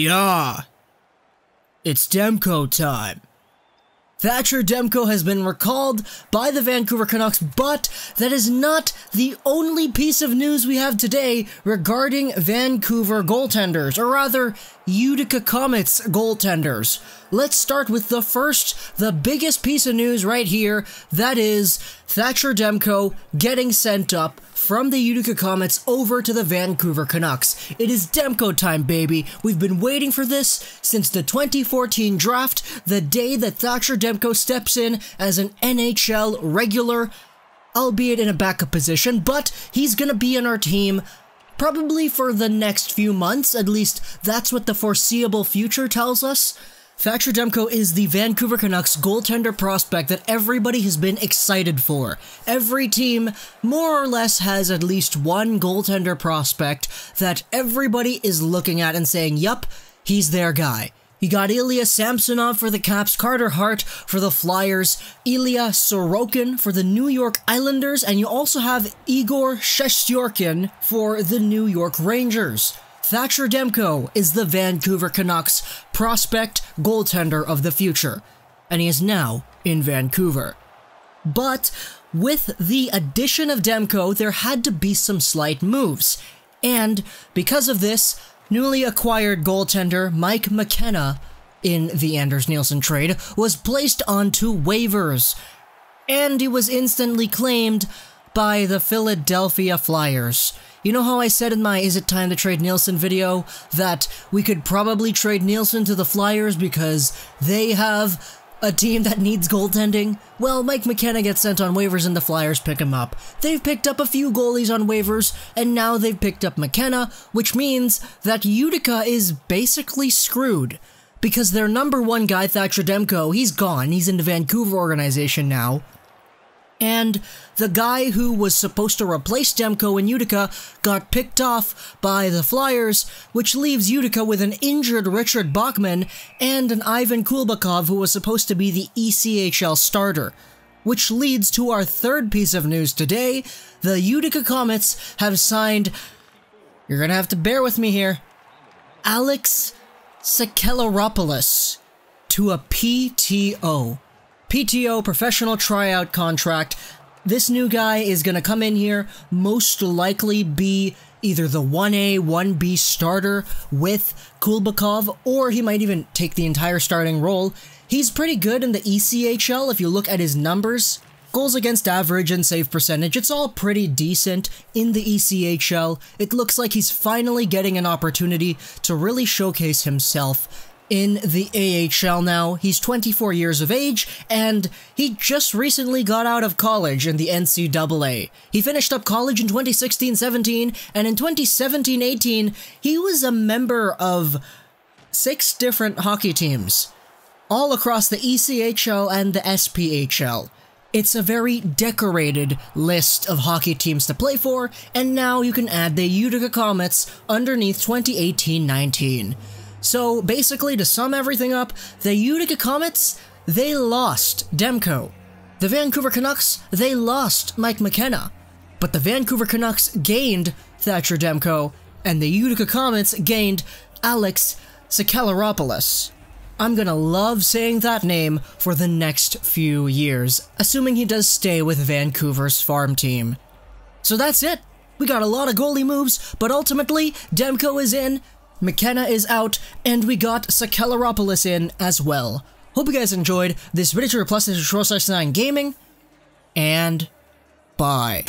Yeah. It's Demko time. Thatcher Demko has been recalled by the Vancouver Canucks, but that is not the only piece of news we have today regarding Vancouver goaltenders, or rather, Utica Comets goaltenders. Let's start with the first, the biggest piece of news right here. That is Thatcher Demko getting sent up from the Utica Comets over to the Vancouver Canucks. It is Demko time, baby. We've been waiting for this since the 2014 draft, the day that Thatcher Demko steps in as an NHL regular, albeit in a backup position, but he's gonna be in our team probably for the next few months, at least that's what the foreseeable future tells us. Thatcher Demko is the Vancouver Canucks goaltender prospect that everybody has been excited for. Every team, more or less, has at least one goaltender prospect that everybody is looking at and saying, yup, he's their guy. You got Ilya Samsonov for the Caps, Carter Hart for the Flyers, Ilya Sorokin for the New York Islanders, and you also have Igor Shesterkin for the New York Rangers. Thatcher Demko is the Vancouver Canucks prospect goaltender of the future, and he is now in Vancouver. But with the addition of Demko, there had to be some slight moves. And because of this, newly acquired goaltender Mike McKenna in the Anders Nilsson trade was placed onto waivers. And he was instantly claimed by the Philadelphia Flyers. You know how I said in my Is It Time to Trade Nilsson video that we could probably trade Nilsson to the Flyers because they have a team that needs goaltending? Well, Mike McKenna gets sent on waivers and the Flyers pick him up. They've picked up a few goalies on waivers, and now they've picked up McKenna, which means that Utica is basically screwed. Because their number one guy, Thatcher Demko, he's gone. He's in the Vancouver organization now. And the guy who was supposed to replace Demko in Utica got picked off by the Flyers, which leaves Utica with an injured Richard Bachman and an Ivan Kulbakov who was supposed to be the ECHL starter. Which leads to our third piece of news today. The Utica Comets have signed, you're gonna have to bear with me here, Alex Sakellaropoulos to a PTO. PTO professional tryout contract. This new guy is going to come in here, most likely be either the 1A, 1B starter with Kulbakov, or he might even take the entire starting role. He's pretty good in the ECHL if you look at his numbers. Goals against average and save percentage, it's all pretty decent in the ECHL. It looks like he's finally getting an opportunity to really showcase himself in the AHL now. He's 24 years of age, and he just recently got out of college in the NCAA. He finished up college in 2016-17, and in 2017-18, he was a member of six different hockey teams, all across the ECHL and the SPHL. It's a very decorated list of hockey teams to play for, and now you can add the Utica Comets underneath 2018-19. So basically, to sum everything up, the Utica Comets, they lost Demko. The Vancouver Canucks, they lost Mike McKenna. But the Vancouver Canucks gained Thatcher Demko, and the Utica Comets gained Alex Sakellaropoulos. I'm gonna love saying that name for the next few years, assuming he does stay with Vancouver's farm team. So that's it. We got a lot of goalie moves, but ultimately, Demko is in, McKenna is out, and we got Sakellaropoulos in as well. Hope you guys enjoyed this video plus is 9 Gaming, and bye.